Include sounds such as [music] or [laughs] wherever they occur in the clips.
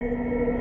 you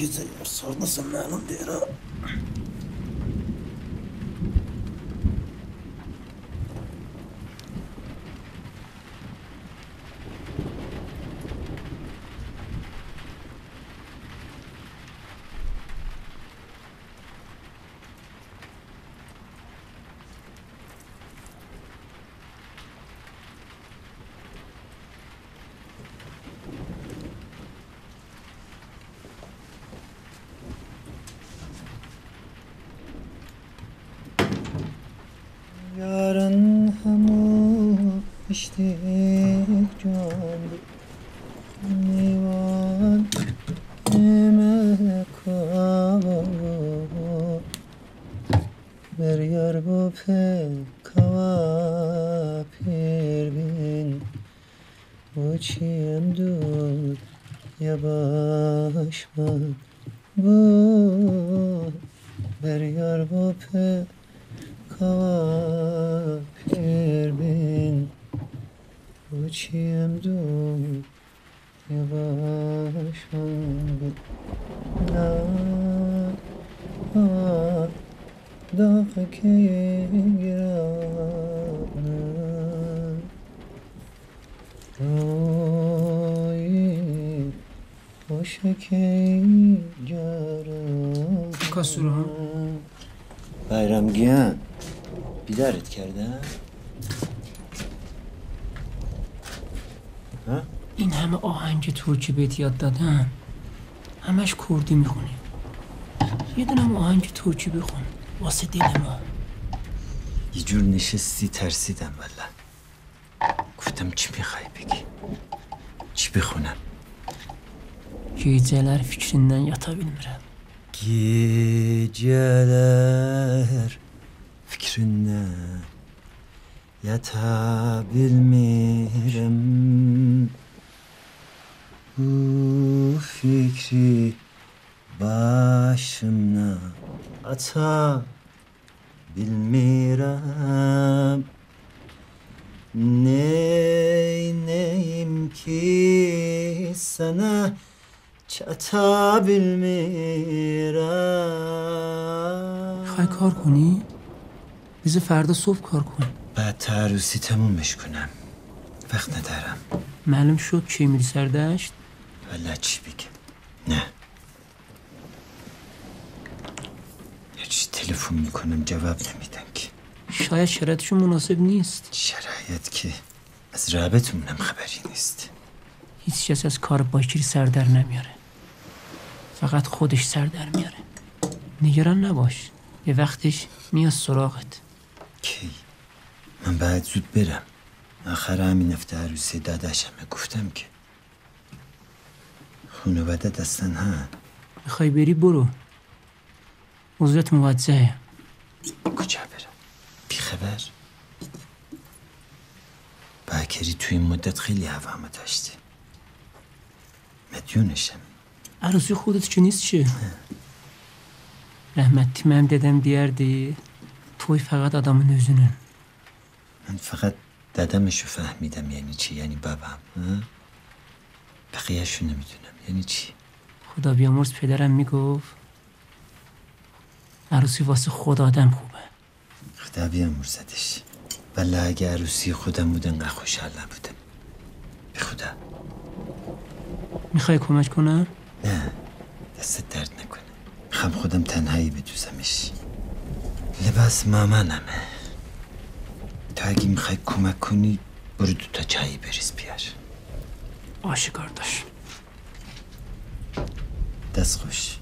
चिज चाहिँ सर्न सम्मान दिएर geçti ها؟ این همه آهنگ ترکی بهت یاد دادم همش کردی می‌خونی. یه دونم آهنگ ترکی بخون. واسه دل ما. یه جور نشستی ترسیدم والا گفتم چی می‌خوای بگی؟ چی بخونم؟ Gecələr fikrindən yata bilmirəm. Geceler fikrinden yata bilmirem Bu fikri başımdan ata bilmirem Neyneyim ki sana çata bilmirem میخوای کار کنی؟ بذار فردا صبح کار کن. بعد تا عروسی تمومش کنم وقت ندارم معلوم شد کی میری سر دشت؟ والا چی بگم نه چی تلفن می‌کنم جواب نمیدن که شاید شرایطشون مناسب نیست. شرایط که از رابطمونم خبری نیست هیچ کس از کار باکری سر در نمیاره. فقط خودش سر در میاره. نگران نباش. یه وقتش میاد سراغت. کی من باید زود برم. آخر همین هفته عروسی داداشمه گفتم که. خانواده دستن ها. می‌خوای بری برو. عضویت موجهه. کجا برم؟ بیخبر باکری توی این مدت خیلی هوامو داشته. مدیونشم. عروسی خودت که نیست چه؟ رحمتی من dedem deyərdi toy faqat adamın özünün. من فقط ددمشو فهمیدم یعنی چی یعنی بابام ها؟ بقیهشو نمی‌دونم یعنی چی؟ خدا بیامرز پدرم می‌گفت عروسی واسه خود آدم خوبه. خدا بیامرزدش. ولی اگه عروسی خودم بود انقدر خوشحال نبودم. به خدا. می‌خوای کمک کنم؟ نه دست درد نکنه. می‌خوام خودم تنهایی بدوزمش. لباس مامانمه. تا اگه می‌خوای کمک کنی برو دو تا چایی بریز بیار آشکار داشت دست خوش.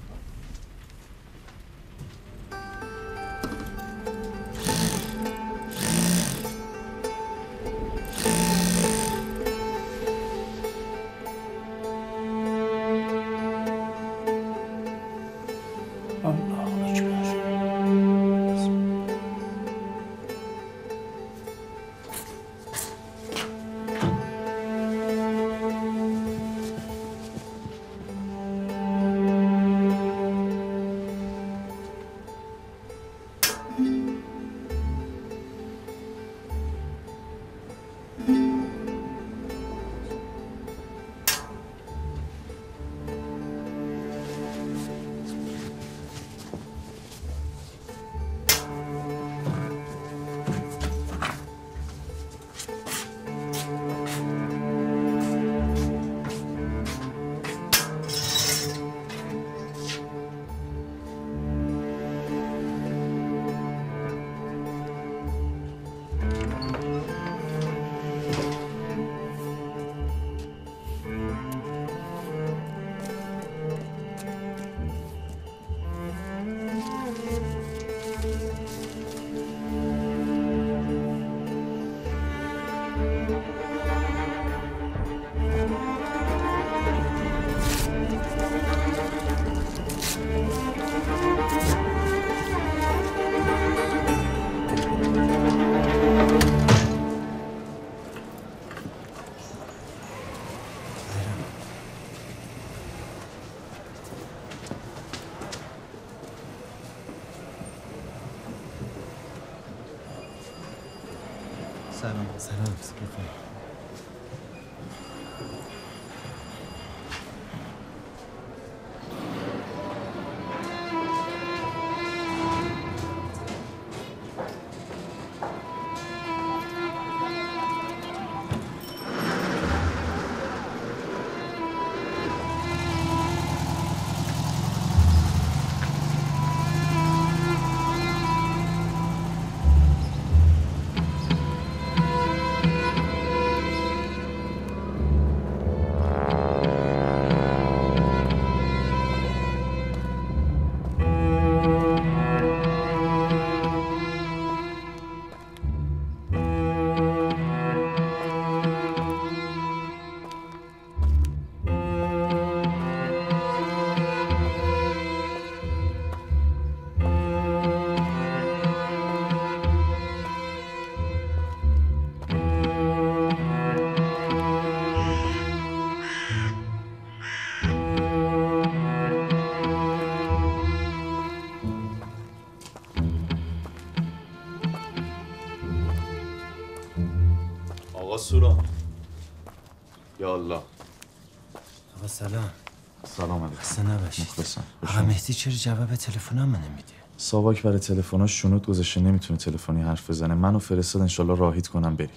مهدی چرا جواب تلفنم نمیده ساواک برای تلفناش شنود گذاشته نمی‌تونه تلفنی حرف بزنه. منو فرستاد انشالله راهید کنم بری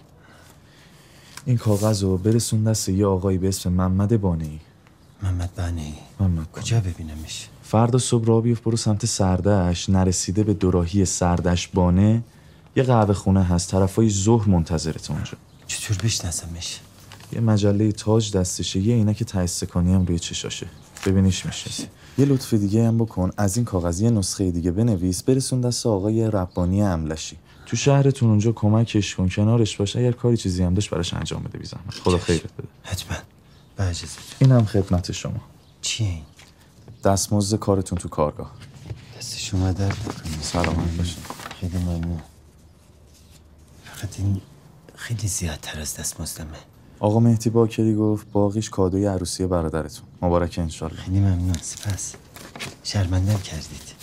این کاغذ رو برسون دست یه آقایی به اسم محمد بانی محمد بنی محمد کجا ببینمش؟ فردا صبح راه بیفت برو سمت سردش. نرسیده به دوراهی سردش بانه. یه قهوه خونه هست طرفای ظهر منتظرت اونجا. چطور بشناسمش؟ یه مجله تاج دستشه یه عینک ته استکانی هم روی چشاشه. ببینیش میشه یه لطف دیگه هم بکن. از این کاغذ یه نسخه دیگه بنویس. برسون دست آقای ربانی املشی. تو شهرتون اونجا کمکش کن. کنارش باش. اگر کاری چیزی هم داشت براش انجام بده بی زحمت. خدا خیرت بده. حتما. با اجازه اینم خدمت شما. چیه این؟ دستمزد کارتون تو کارگاه. دست شما درد سلامت باشین خیلی ممنون. فقط این خیلی زیادتر از دستمزدمه. آقا مهدی باکری گفت باقیش کادوی عروسی برادرتون. مبارک انشالله. خیلی ممنون. سپس شرمندم کردید.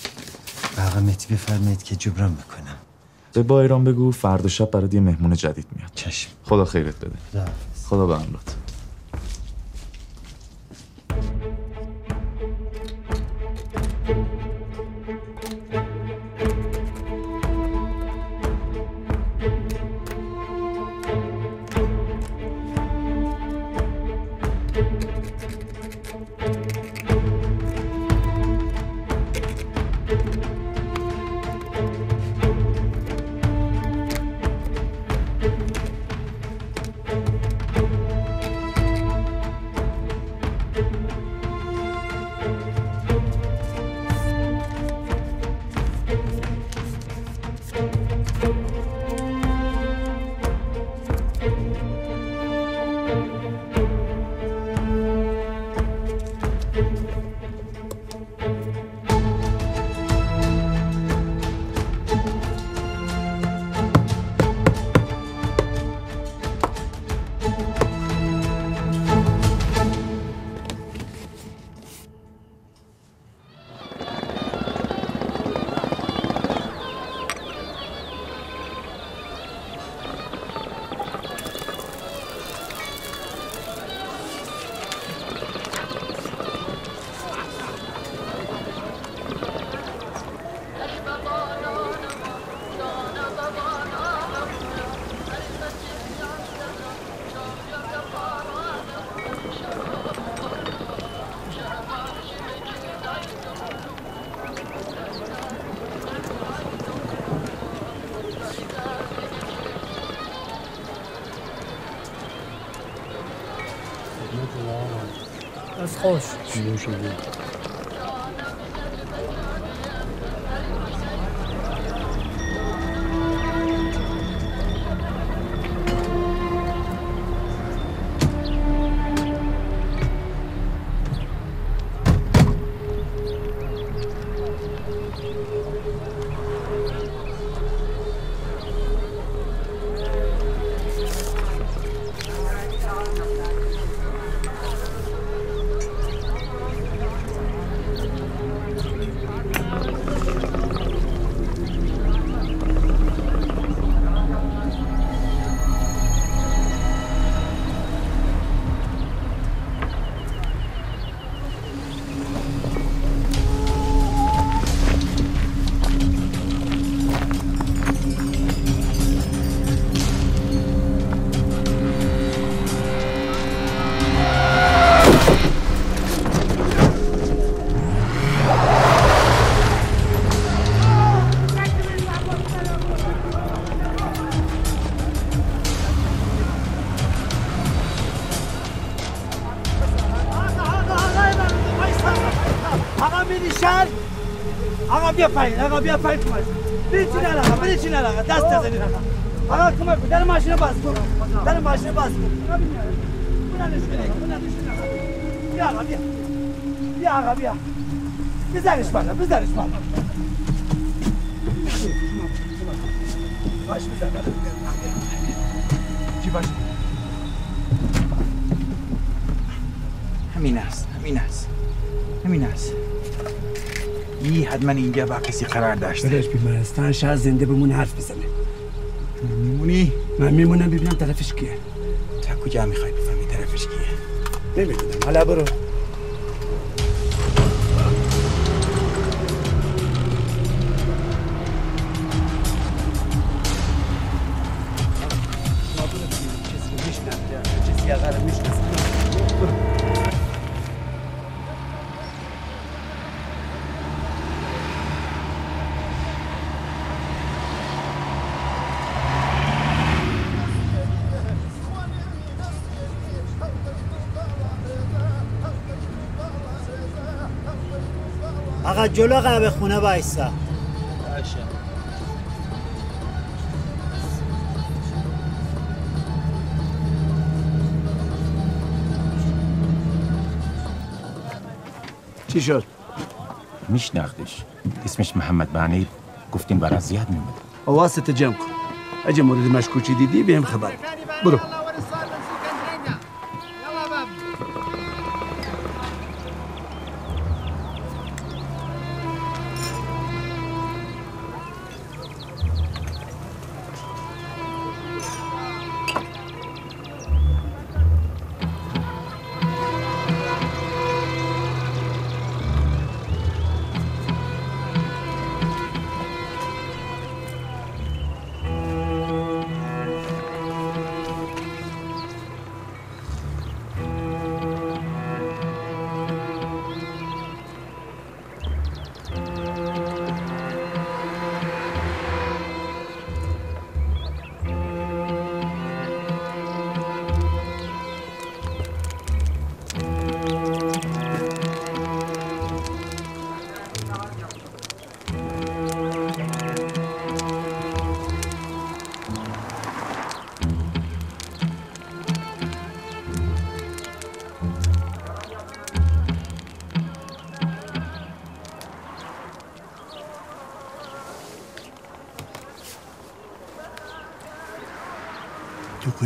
و آقا مهدی بفرمایید که جبران بکنم. به بایران بگو فردا شب برات یه مهمون جدید میاد. چشم. خدا خیرت بده. خدا به امرت. خوش کرد بیا پایین آقا بیا پایین کمک بریچین آقا بریچین آقا دست نزنید آقا. آقا کمک کن در ماشین باز کن در ماشین باز کن بیا آقا بیا. بیا آقا بیا. بزنش بالا بزنش بالا. باش بزن. چی باش؟ همین است همین است همین است. ای حتما اینجا با کسی قرار داشته برش بیمارستان شاید زنده بمونه حرف بزنه میمونی من میمونم ببینم طرفش کیه تا کجا می‌خوای بفهمی طرفش کیه نمی‌دونم حالا برو جلو قهوه خونه وایسا. چی شد؟ میشناختش اسمش محمد بانی گفتیم برا زیاد میومد حواست جمع کن. اگه مورد مشکوکی دیدی بهم خبر. بده. برو.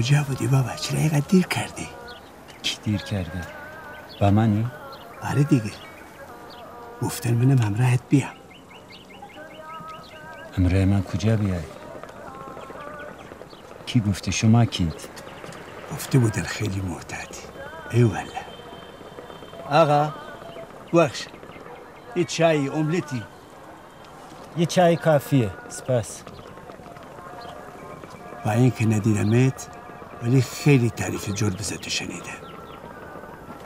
کجا بودی بابا؟ چرا اینقدر دیر کردی؟ کی دیر کرده؟ با منی؟ آره دیگه. گفتن منم همراهت بیام. امرای من کجا بیای؟ کی گفته شما کید گفته بودن خیلی محتاطی ای والله. آقا بخش یه چای املتی. یه چای کافیه سپاس. با اینکه ندیدمت ولی خیلی تعریف جربزه تو شنیده.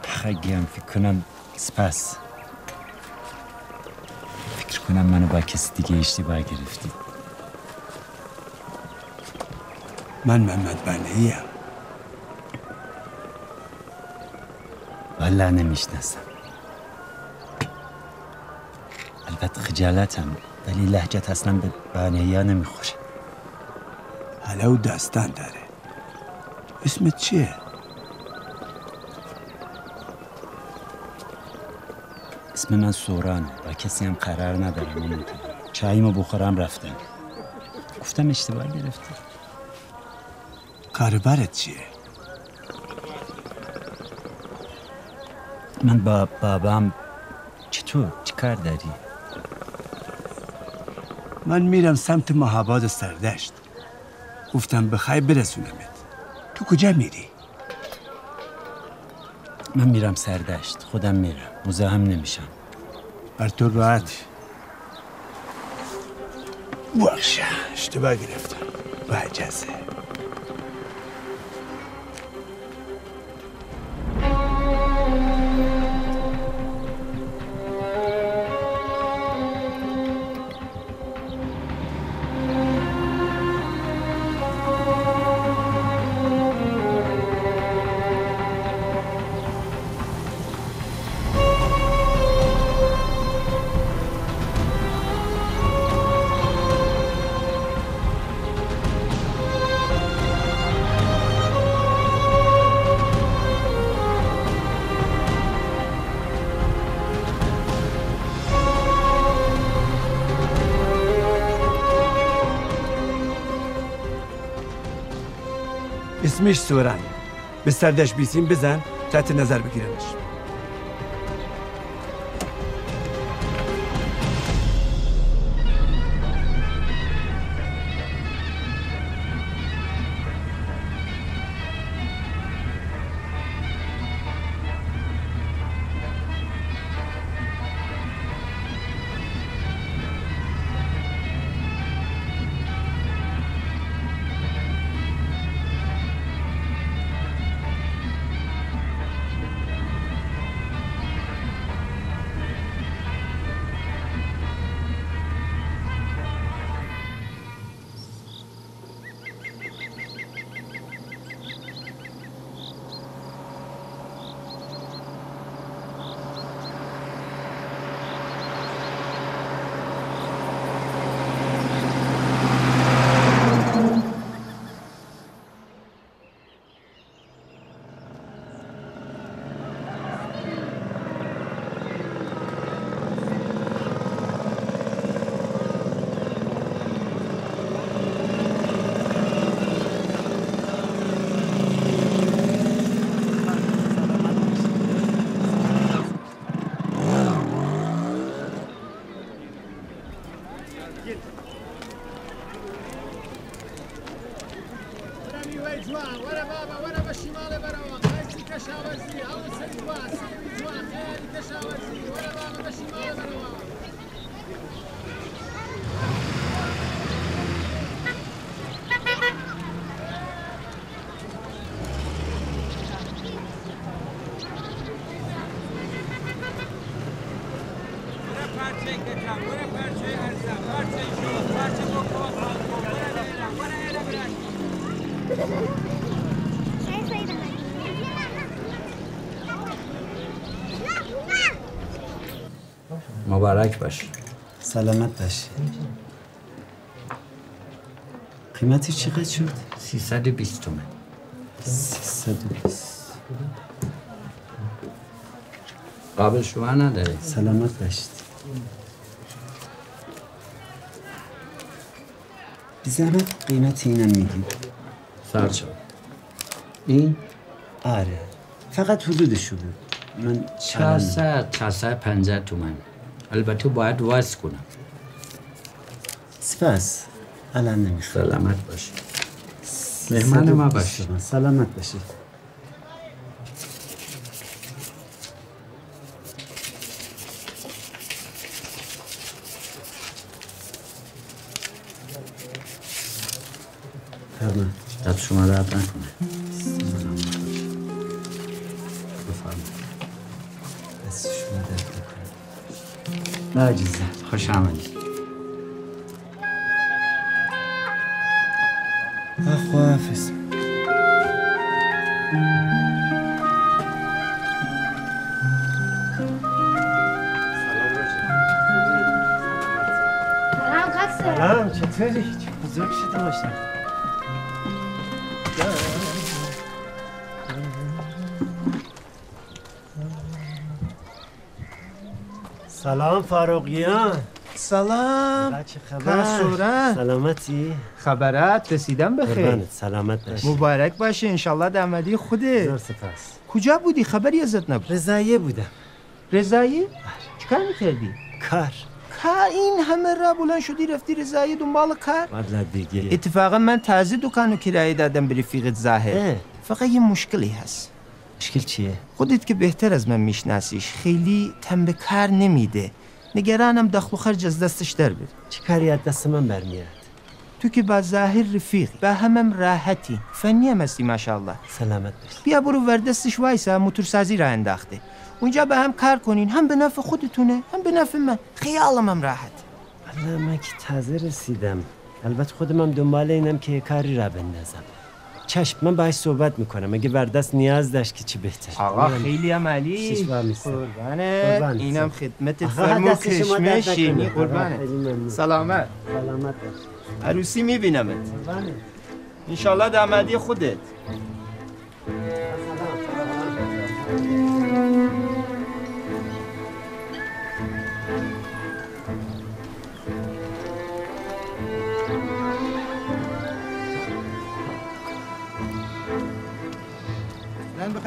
خیلی هم فکر کنم سپاس فکر کنم منو با کسی دیگه اشتباه گرفتی. من محمد بنهی ام. والا نمی‌شناسم. البته خجالتم ولی لهجت اصلا به بانهیا نمی‌خوره. حالا او داستان داره. اسمت چیه؟ اسم من سورانه با کسی هم قرار ندارم نمی‌تونم چاییمو بخورم رفتم. گفتم اشتباه گرفتی. کاربرت چیه؟ من با بابام چطور چی کار داری؟ من میرم سمت مهاباد سردشت. گفتم بخوای برسونمت. تو کجا میری؟ من میرم سردشت. خودم میرم. مزاحم نمیشم. بر تو راحت. بخشه اشتباه گرفتم. با اسمش سوران به سردش بیسیم بزن تحت نظر بگیرنش. مبارک باش. سلامت باشی قیمتی چقدر شد؟ 320 تومن. 320 قابل شما نداره سلامت باشید بی زحمت قیمت اینم میگی. سر شد این؟ آره. فقط حدودشو بود من چرا 400 450 تومن. البته باید واس کنم. سپس الان نمی‌خوام. سلامت باشی. مهمان ما باشی. سلامت باشی. فرمان دست شما درد نکنه ناجیزه خوش آمدید. خداحافظ. سلام چطوری؟ بزرگ شده باشم سلام فاروقیان. سلام. چه خبر؟ سورن سلامتی؟ خبرت رسیدم بخیر سلامت باشی. مبارک باشه انشالله دعمدی خوده. سپاس. کجا بودی؟ خبری ازت نبود؟ رضایه بودم. رضایی چیکار می‌کردی؟ کار. کار؟ این همه را بلند شدی رفتی رضایی دنبال کار؟ والا دیگه. اتفاقا من تازه دکانو کرایه دادم به رفیقت ظاهر اه. فقط یه مشکلی هست. مشکل چیه؟ خودت که بهتر از من میشناسیش خیلی تن به کار نمیده. نگرانم دخل و خرج از دستش در بره. چه کاری از دست من برمیاد؟ تو که با ظاهر رفیقی به همم راحتی. فنی هم هستی ماشاءالله. سلامت باشی. بیا برو وردستش وایسا موتورسازی را انداخته. اونجا به هم کار کنین هم به نفع خودتونه هم به نفع من. خیالم هم راحت. والا من که تازه رسیدم. البته خودم هم دنبال اینم که کاری را بندازم. چشم من باهاش صحبت می‌کنم اگه وردست نیاز داشت که چی بهتر آقا. خیلی. قربانت قربانت. اینم خدمت شما درد کشمشی ممنون. سلامت سلامت عروسی میبینمت. انشالله دامادی خودت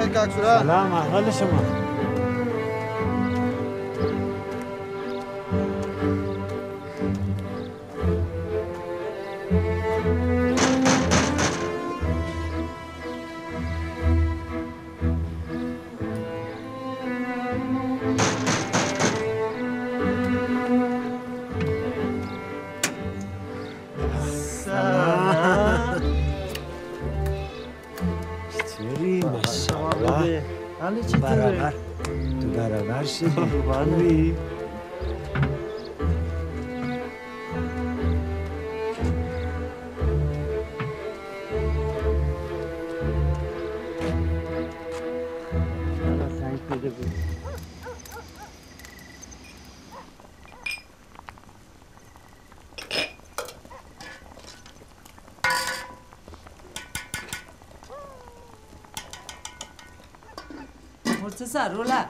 خير كاك سلام. سلام أهلا شما ماشاءالله حالا برابر. تو برابر شدی. خوبی مرتزا رولا.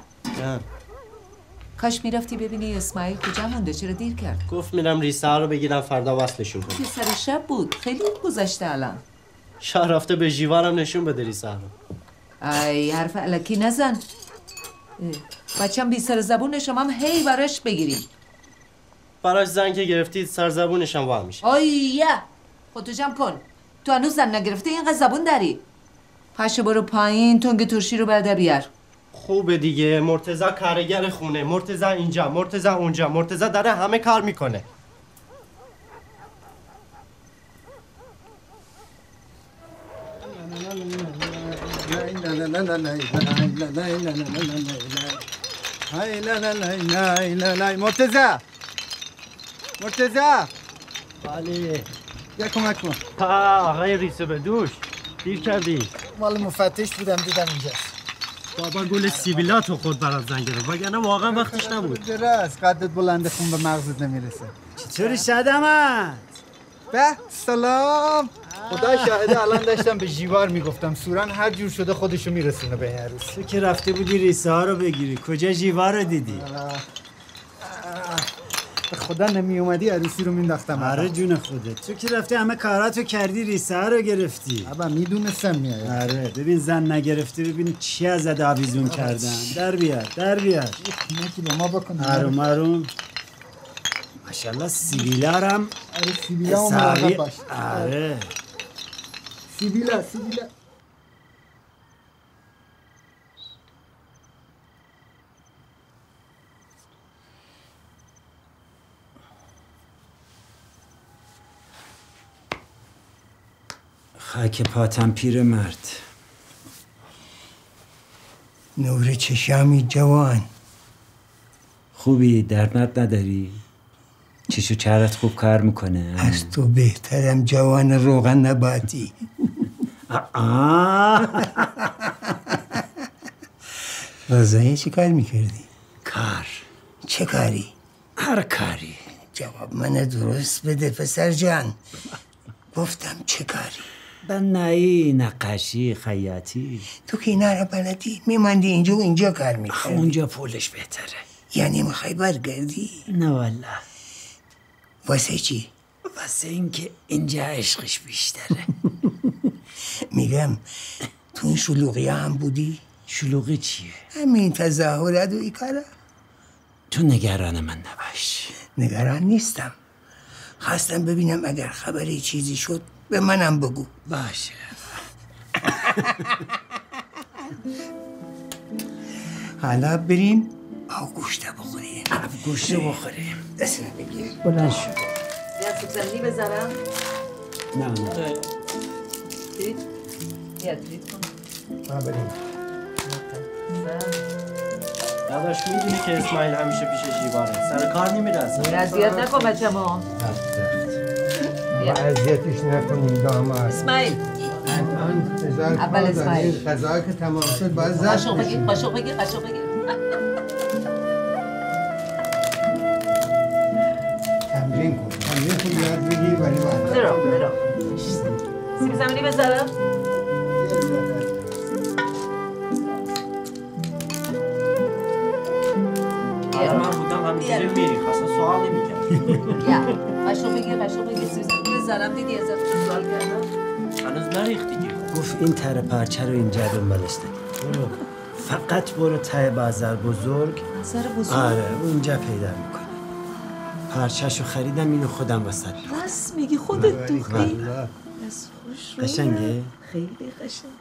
کاش می‌رفتی ببینی اسماعیل کجا مونده چرا دیر کرد؟ گفت میرم ریسه رو بگیرم فردا وصلشون کنم. سر شب بود. خیلی گذشته الان. شاه رفته به جیوارم نشون بده ریسه رو. ای حرف علکی نزن. بچم بی سر زبون شما هم هی براش بگیریم. براش زن که گرفتید سر زبونش هم وا میشه. آیه خودتو جمع کن. تو هنوز زن نگرفته اینقدر زبون داری. پاشو برو پایین تنگ ترشی رو برده بیار. خوبه دیگه. مرتزا کارگر خونه. مرتزا اینجا مرتزا اونجا. مرتزا داره همه کار می‌کنه. مرتزا مرتزا بله. بیا کمک کن. آقای ریسه به دوش. دیر کردی. مال مفتش بودم دیدم اینجاست. بابا گل سیبیلا تو خود برات زنگ گرفت وگرنه واقعا وقتش نبود. درست قدت بلند خون به مغزت نمی‌رسه. چطوری شدمت؟ به سلام. خدا شاهده الان داشتم به جیوار می‌گفتم. سوران هر جور شده خودشو میرسونه به عروس. تو که رفته بودی ریسه ها رو بگیری. کجا جیوار رو دیدی؟ به خدا نمی اومدی عروسی رو مینداختم آره جون خودت. تو که رفتی همه کاراتو کردی ریسه ها رو گرفتی. ابا می‌دونستم میای آره ببین زن نگرفتی ببین چی از آویزون کردن. در بیار در بیار. یکی به ما بکن؟ آروم آروم. ماشاءالله سیبیلا رو هم آره سیبیلا هم باش. آره. سیبیلا سیبیلا. خاک پاتم پیر مرد. نور چشمی جوان. خوبی درد نداری؟ چشو چهرت خوب کار می‌کنه؟ از تو بهترم جوان روغن نباتی. [laughs] رضایی چی کار می‌کردی؟ کار. چه کاری؟ هر کاری. جواب من درست بده پسر جان. گفتم چه کاری؟ بنایی نقاشی خیاطی تو که اینا رو بلدی میماندی اینجا و اینجا کار می‌کردی اونجا پولش بهتره یعنی می‌خوای برگردی؟ نه والله واسه چی؟ واسه اینکه اینجا عشقش بیشتره [laughs] میگم تو این شلوغی هم بودی؟ شلوغی چیه؟ همین تظاهرات و ای کارا تو نگران من نباش نگران نیستم خواستم ببینم اگر خبری چیزی شد به منم بگو. باشه. حالا بریم. آب گوشته بخوریم. گوشته بخوریم. دست بگیر. بلند شد یا سوب زمینی بذارم. نه نه. تریت یا تریت کن ما بریم. داداش می‌دونی که اسماعیل همیشه پیش جیواره سر کار نمیره اصلا اذیت نکن بچه ما ما اذیتش نکنیم داماد. اسماعیل. الان اول اسماعیل. غذا که تمام شد باید زد قاشق بگیر. قاشق بگیر قاشق بگیر. تمرین کن. تمرین کن یاد بگیر ولی بعد درو درو سیب زمینی بذارم بذارم دیدی ازت سوال کردم؟ هنوز نریخت دیگه گفت این تر پارچه رو اینجا دنبالش برو. فقط برو ته بازار بزرگ. بازار بزرگ؟ آره اونجا پیدا می‌کنی پارچهشو خریدم اینو خودم وسط راست میگی خودت دوختی؟ والله. از خوش رو قشنگه؟ خیلی قشنگ.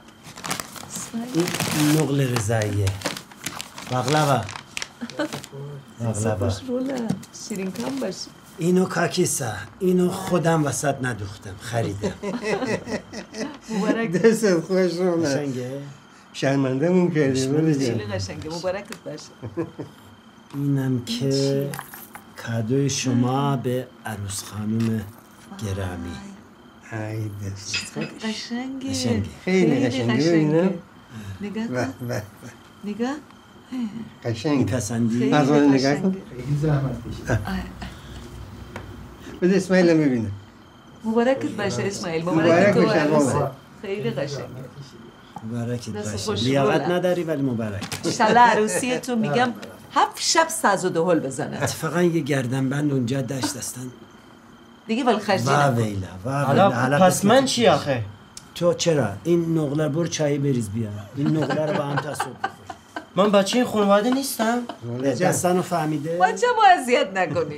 این نقل رضاییه. [laughs] خوش روله شیرین کم باشی. اینو کاکیسا اینو خودم وسط ندوختم خریدم. مبارک. دست خوش رو قشنگه؟ شرمنده مون کردی خیلی. قشنگه. مبارکت باشه. اینم که کادوی شما به عروس خانم گرامی. ای دست قشنگه. خیلی قشنگه. نگاه کن. نگاه. قشنگ خیلی از اون نگاه کن. خیلی زحمت کشید بده اسماعیل هم ببینم مبارکت باشه اسماعیل. مبارک مبارک تو باشه،. خیلی قشنگه مبارکت باشه. لیاقت. نداری ولی مبارک. انشالله عروسی تو میگم هفت شب ساز و دهل بزنه. اتفاقا یه گردنبند اونجا داشت هستن دیگه ولی خرجی و نکن. ویلا و حالا ویلا پس من چی آخه؟ تو چرا؟ این نقله برو چای بریز بیا این نقله رو با هم بخور. من بچه این خانواده نیستم. دستانو فهمیده؟ بچه ما اذیت نکنی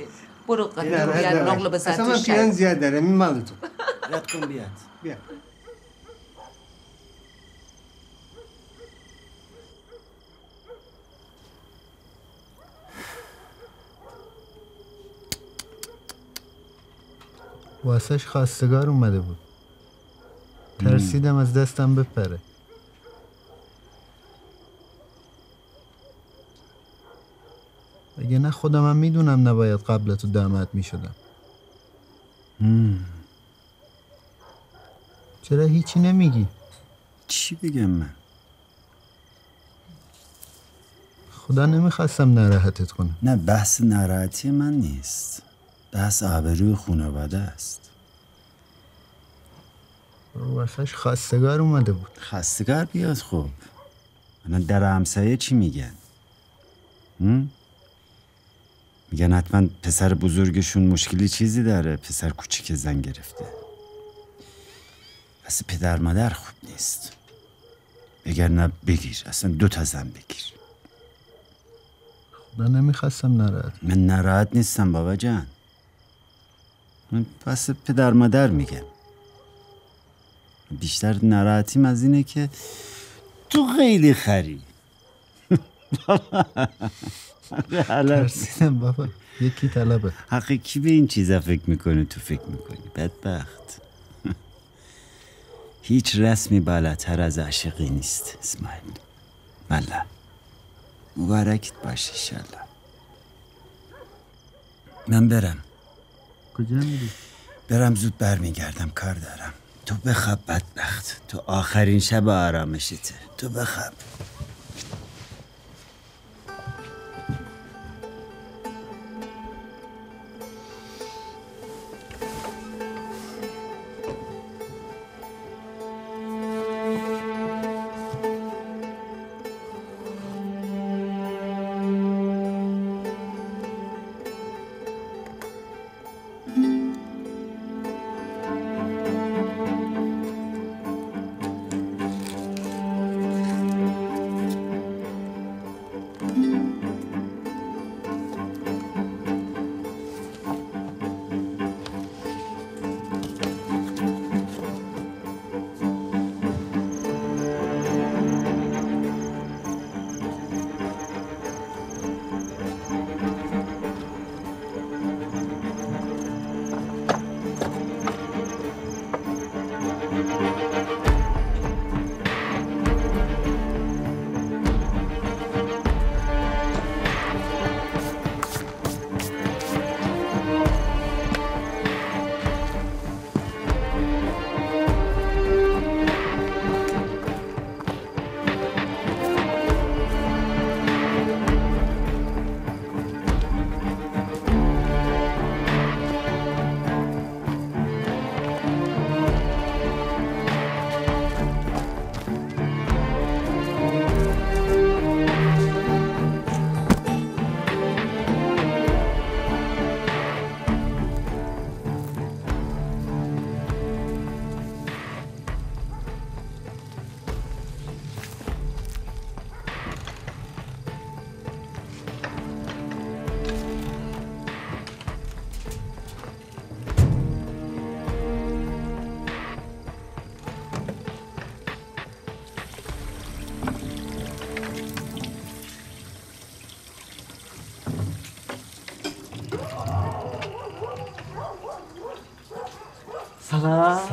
برو قدر بیار نقل بزن اصلا تو من پیران شای زیاد دارم این مال تو. رد کن بیاد. بیا. واسش خواستگار اومده بود. ترسیدم از دستم بپره. اگه نه خودم هم می‌دونم نباید قبل تو دعمت می‌شدم چرا هیچی نمیگی؟ چی بگم من؟ خدا نمی‌خواستم ناراحتت کنم. نه بحث ناراحتی من نیست. بحث آبروی خانواده است. واسش خواستگار اومده بود. خستگار بیاد خب الان در همسایه چی میگن؟ هم؟ میگن حتما پسر بزرگشون مشکلی چیزی داره. پسر کوچیک زن گرفته. پس پدر مادر خوب نیست. نه بگیر. اصلا دو تا زن بگیر. خدا نمی‌خواستم ناراحت. من ناراحت نیستم بابا جان. من پس پدر مادر میگم. بیشتر ناراحتیم از اینه که تو خیلی خری. [laughs] ترسیدم بابا. یکی طلبه. حقی کی به این چیزا فکر می‌کنه تو فکر می‌کنی؟ بدبخت. هیچ رسمی بالاتر از عاشقی نیست اسماعیل. والله مبارکت باشه انشالله من برم. کجا میری؟ برم زود برمیگردم کار دارم. تو بخواب بدبخت. تو آخرین شب آرامشته. تو بخواب.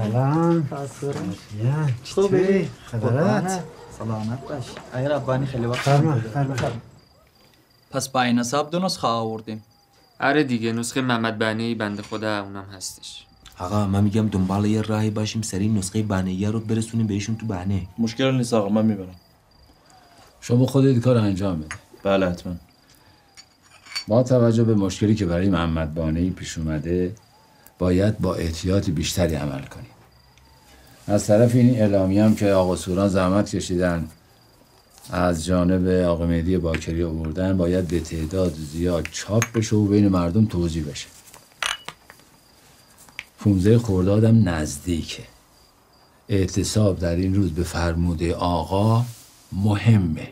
سلام. خوبی؟ خبرات؟ سلامت باش. ای ربانی خیلی وقت فرما فرما پس با این حساب دو نسخه آوردیم. آره دیگه نسخه محمد بنی بنده خدا اونم هستش. آقا من میگم دنبال یه راهی باشیم سری نسخه بهنه رو برسونیم بهشون تو بهنه مشکل نیست آقا من می‌برم. شما خودت کار انجام بده بله حتما. با توجه به مشکلی که برای محمد بانهی پیش اومده باید با احتیاط بیشتری عمل کنیم. از طرف این اعلامی هم که آقا سوران زحمت کشیدن از جانب آقا مهدی باکری آوردن باید به تعداد زیاد چاپ بشه و بین مردم توضیح بشه. 15 خردادم نزدیکه. اعتصاب در این روز به فرموده آقا مهمه.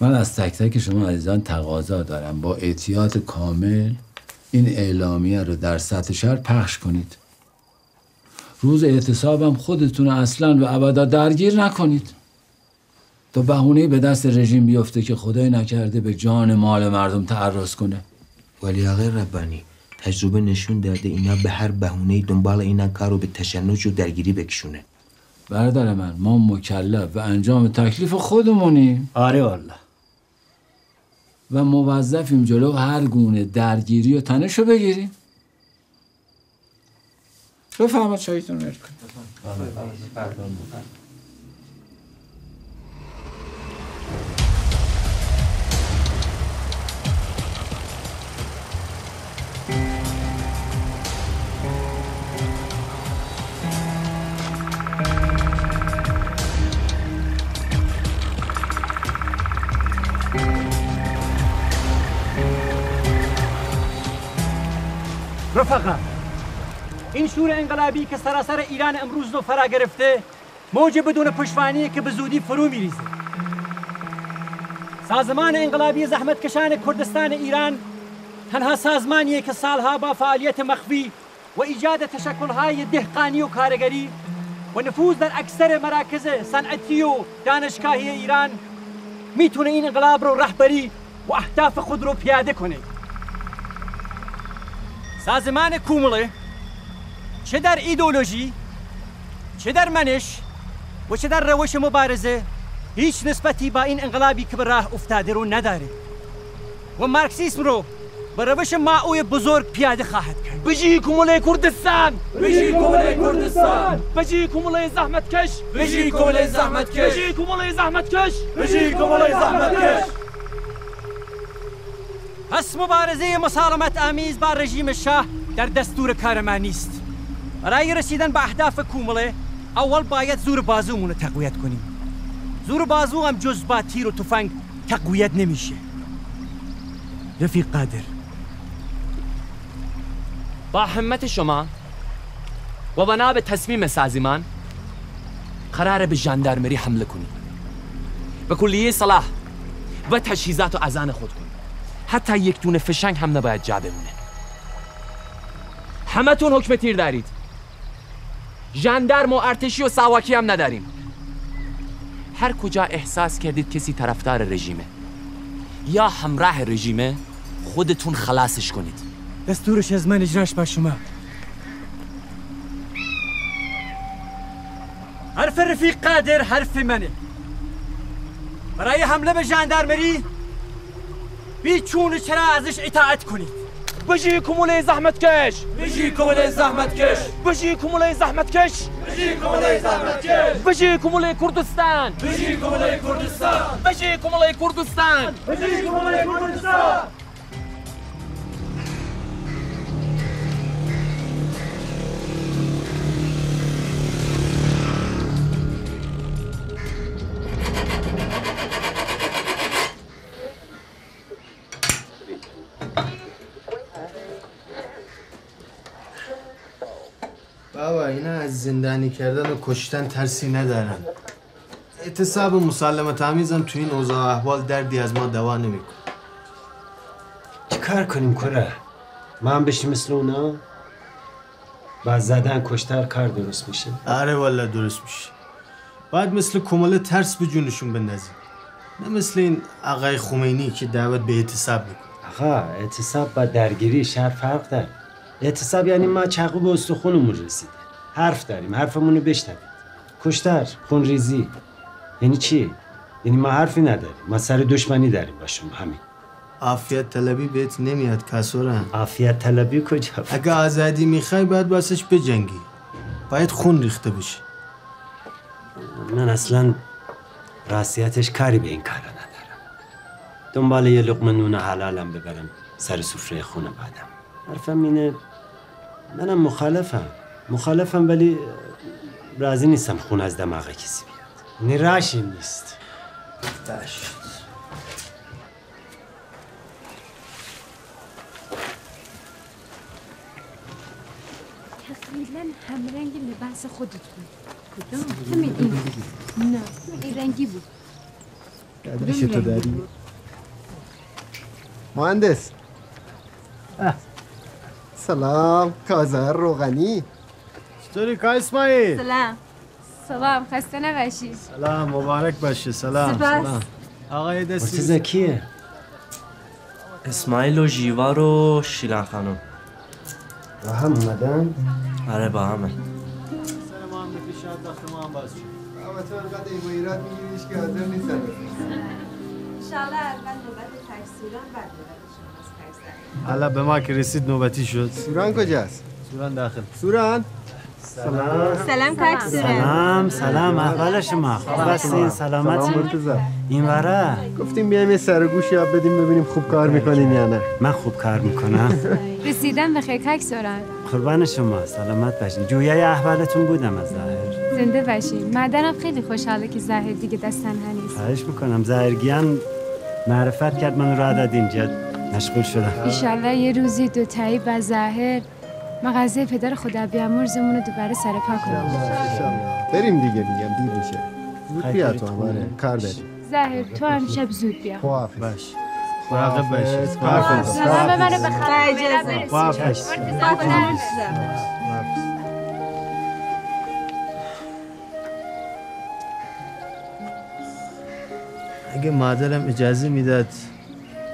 من از تک تک شما عزیزان تقاضا دارم. با احتیاط کامل این اعلامیه رو در سطح شهر پخش کنید. روز اعتصابم خودتون رو اصلا و ابدا درگیر نکنید. تا بهونه به دست رژیم بیفته که خدای نکرده به جان مال مردم تعرض کنه. ولی آقای ربانی تجربه نشون داده اینا به هر بهونه دنبال اینا کارو به تشنج و درگیری بکشونه. برادر من ما مکلف و انجام تکلیف خودمونیم. آره والله. و موظفیم جلو هر گونه درگیری و تنش رو بگیریم. بفرماد چایتون رو رفقا این شور انقلابی که سراسر ایران امروز رو فرا گرفته موج بدون پشتوانیه که به زودی فرو میریزه. سازمان انقلابی زحمتکشان کردستان ایران تنها سازمانیه که سالها با فعالیت مخفی و ایجاد تشکلهای دهقانی و کارگری و نفوذ در اکثر مراکز صنعتی و دانشگاهی ایران می‌تونه این انقلاب رو رهبری و اهداف خود رو پیاده کنه. سازمان کومله چه در ایدولوژی چه در منش و چه در روش مبارزه هیچ نسبتی با این انقلابی که به راه افتاده رو نداره. و مارکسیسم رو به روش معوی بزرگ پیاده خواهد کرد. بجی کومله کردستان! بجی کومله کردستان! بجی کومله زحمت کش بجی کومله زحمت کش. بجی کومله زحمت کش بجی کومله زحمت کش. پس مبارزه مسالمت آمیز با رژیم شاه در دستور کار ما نیست. برای رسیدن به اهداف کومله اول باید زور بازومون رو تقویت کنیم. زور بازو هم جز با تیر و تفنگ تقویت نمیشه. رفیق قادر. با همت شما و بنا به تصمیم سازمان قرار به ژاندارمری حمله کنیم. به کلیه صلاح و تجهیزات و اذان خود کنیم. حتی یک دونه فشنگ هم نباید جا بمونه. همتون حکم تیر دارید. ژاندارم و ارتشی و ساواکی هم نداریم. هر کجا احساس کردید کسی طرفدار رژیمه یا همراه رژیمه خودتون خلاصش کنید. دستورش از من اجراش با شما. حرف رفیق قادر حرف منه. برای حمله به ژاندارمری بیچون چرا ازش اطاعت کنید بجی کوموله زحمت کش. بجی کومله زحمت کش. بجی کوموله زحمت کش. بجی کومله زحمت کش. بجی کوموله کردستان. بجی کومله کردستان. بجی کوموله کردستان. بجی کومله کردستان. از زندانی کردن و کشتن ترسی ندارن. اعتصاب مسلمت آمیزم تو این اوضاع و احوال دردی از ما دوا نمیکن چی کار کنیم کره؟ ما هم بشیم مثل اونا؟ با زدن کشتر کار درست میشه؟ آره والا درست میشه. باید مثل کمال ترس به جونشون بندازیم. نه مثل این آقای خمینی که دعوت به اعتصاب می‌کنه. آقا اعتصاب با درگیری شهر فرق داره. اعتصاب یعنی ما چقو به استخونمون رسیده. حرف داریم حرفمون رو بشنوید. کشتر خونریزی. یعنی چی؟ یعنی ما حرفی نداریم ما سر دشمنی داریم با شما همین. عافیت طلبی بهت نمیاد کسورن عافیت طلبی کجا اگه آزادی می‌خوای باید واسش بجنگی. باید خون ریخته بشه من اصلا راستیتش کاری به این کارا ندارم. دنبال یه لقمه نون حلالم ببرم سر سفره خونه بعدم. حرفم اینه منم مخالفم. مخالفم ولی راضی نیستم خون از دماغ کسی بیاد. یعنی راشی نیست. باش تقریبا همرنگ لباس خودتون. کدوم؟ همین این. نه این رنگی بود. قدرش تو داری؟ مهندس. سلام کازر روغنی. چطوری کا اسماعیل؟ سلام. سلام. خسته نباشی. سلام مبارک باشه سلام سپاس. سلام. آقا یه دستی مرتزا کیه؟ اسماعیل و جیوار و شیلان خانم. با هم اومدن؟ آره با همه. سر ما هم شاید وقت ما هم باز شد. اما تو انقدر ایگو ایراد میگیریش که حاضر نیستن انشالله اول نوبت تکسیران بعد نوبت تکسر حالا به ما که رسید نوبتی شد. سوران کجاست؟ سوران داخل. سوران؟ سلام. سلام کاکسوره سلام. سلام احوال شما. خوب هستین؟ سلامتی این وره گفتیم بیایم یه سرگوش یاد بدیم ببینیم خوب کار می‌کنین یا نه. من خوب کار می‌کنم. [laughs] رسیدم به خیر. کاکسوره قربان شما. سلامت باشین. جویای احوالتون بودم از ظاهر. زنده باشین. مادرم خیلی خوشحاله که زاهر دیگه دست تنها نیست خواهش می‌کنم. ظاهرگیان معرفت کرد من راه داد اینجا مشغول شدم. ایشالله یه روزی دو تایی و ظاهر مغازه پدر خدا بیامرزمون رو دوباره سرپا کنیم بریم دیگه میگم دیر میشه زود بیا تو آره کار داریم ظاهر تو هم شب زود بیا خداحافظ باش مراقب باش سلام منو با بخیر حافظ. اگه مادرم اجازه می‌داد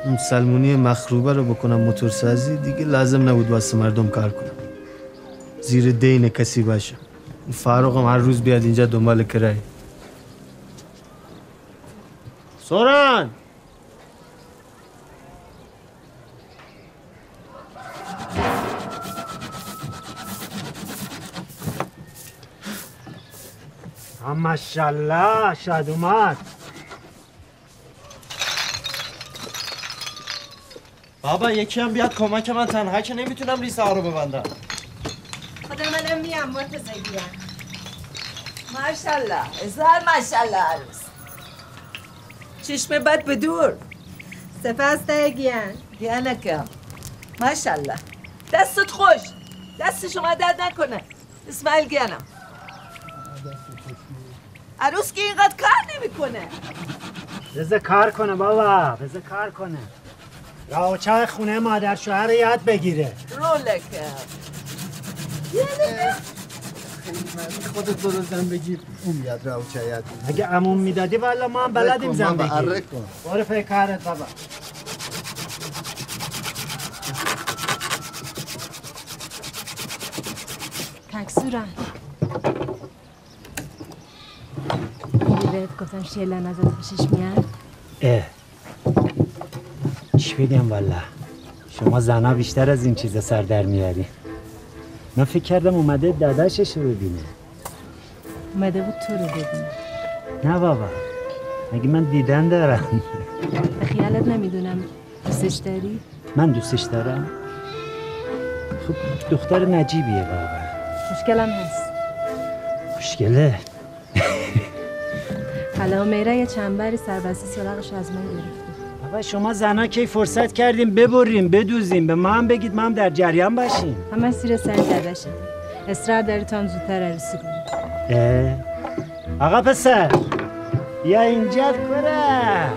اون سلمونی مخروبه رو بکنم موتورسازی دیگه لازم نبود واسه مردم کار کنم. زیر دین کسی باشم هم هر روز بیاد اینجا دنبال کرای سوران! ماشاءالله شاد اومد. بابا یکی هم بیاد کمک من تنها که نمی‌تونم ریسه ها رو ببندم. خدا منم میام مرتضی بیام ماشالله هزار ماشالله عروس چشم بد به دور. سپس گیان گیانکم ماشالله دستت خوش. دست شما درد نکنه. اسماعیل گیانم. عروس که اینقدر کار نمی‌کنه. بذار کار کنه بابا بذار کار کنه. چای خونه مادر شوهر یاد بگیره. رولکم خودت برو زن بگیر. اون میاد راو چایت اگه عموم می‌دادی والا ما هم بلدیم زن کن. برو پی کارت بابا. تکسورن. دیدی بهت گفتم شیلن ازت خوشش میاد؟ اه. بگم والا. شما زنا بیشتر از این چیزا سر در میاری. من فکر کردم اومده داداشش رو ببینه. اومده بود تو رو ببینه. نه بابا. مگه من دیدن دارم؟ خیالت نمی‌دونم. دوستش داری؟ من دوستش دارم. خب دختر نجیبیه واقعا مشکلم هست. مشکله. حالا میره یه چنبری سربستی سراغش از من گرفته بابا شما زنا کی فرصت کردیم ببریم بدوزیم. به ما هم بگید ما هم در جریان باشیم. همه سیر سر داداشه اصرار داری تا زودتر عروسی کنی اه. آقا پسر بیا اینجا کره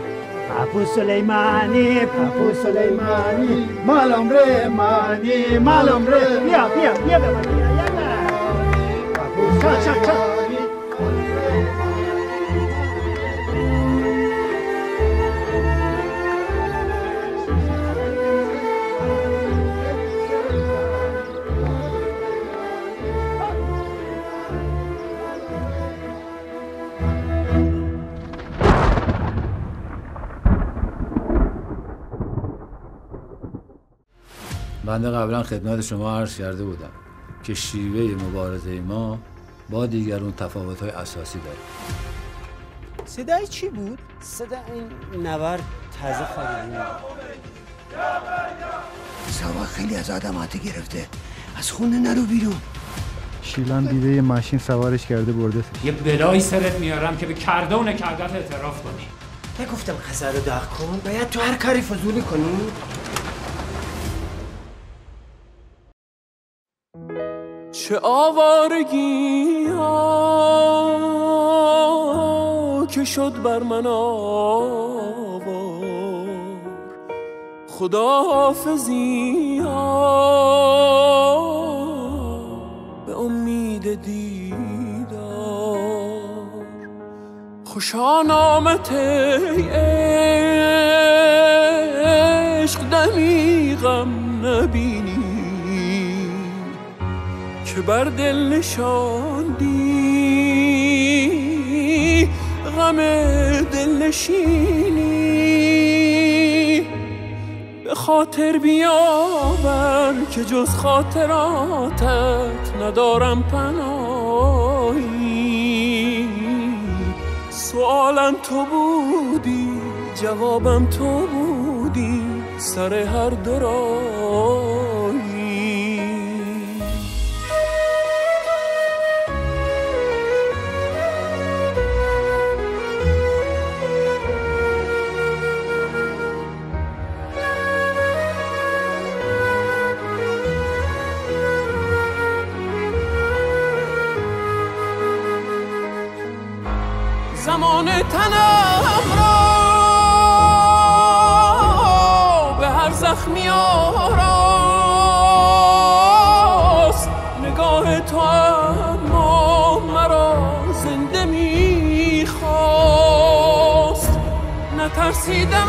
پاپو سلیمانی پاپو سلیمانی. مالم ره مانی مالم ره بیا بیا بیا به من بیا یلا پاپو بنده قبلا خدمت شما عرض کرده بودم که شیوه مبارزه ما با دیگرون تفاوت های اساسی داره. صدای چی بود؟ صدا این نور تازه خریدیم سوا خیلی از آدماتی گرفته. از خونه نرو بیرون. شیلان دیده یه ماشین سوارش کرده برده یه بلایی سرت میارم که به کرده و نکردت اعتراف کنی. نگفتم خزر رو داغ کن. باید تو هر کاری فضولی کنی؟ چه آوارگی ها که شد بر من آوار. خدا حافظی به امید دیدار. خوشا نامت عشق دمی غم نبینی که بر دل نشاندی. غم دل نشینی. به خاطر بیاور که جز خاطراتت ندارم پناهی. سوالم تو بودی جوابم تو بودی سر هر دو زمان تنم را به هر زخمی آراست. نگاه تو اما مرا زنده می‌خواست. نترسیدم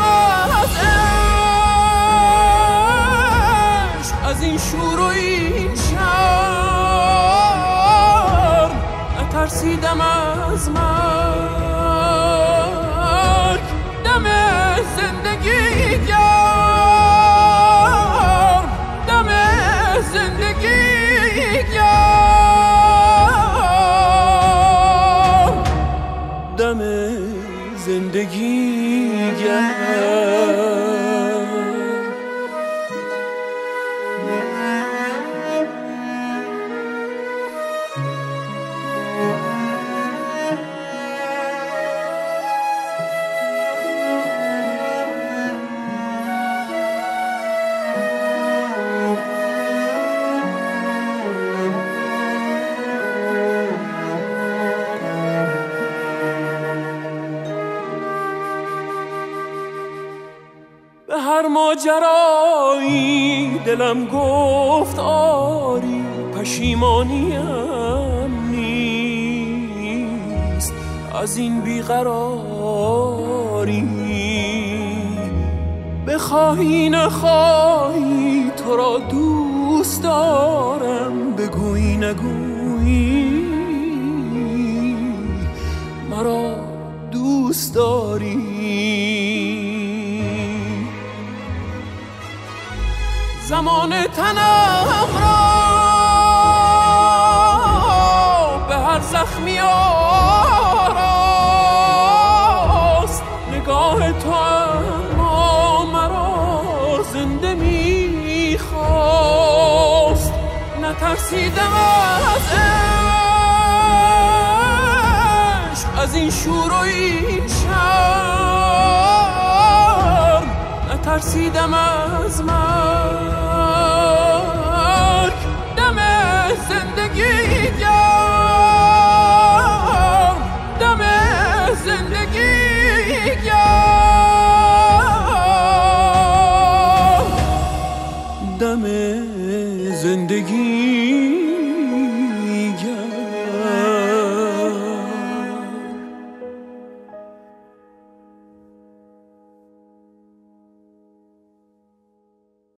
هر ماجرایی دلم گفت آری پشیمانیم نیست. از این بیقراری بخواهی نخواهی تو را دوست دارم بگویی نگویی. مرا دوست داری. زمان تنم را به هر زخمی آراست. نگاه تو اما مرا زنده می‌خواست. نترسیدم از عشق از این شور و این شرم. نترسیدم از مرگ زندگی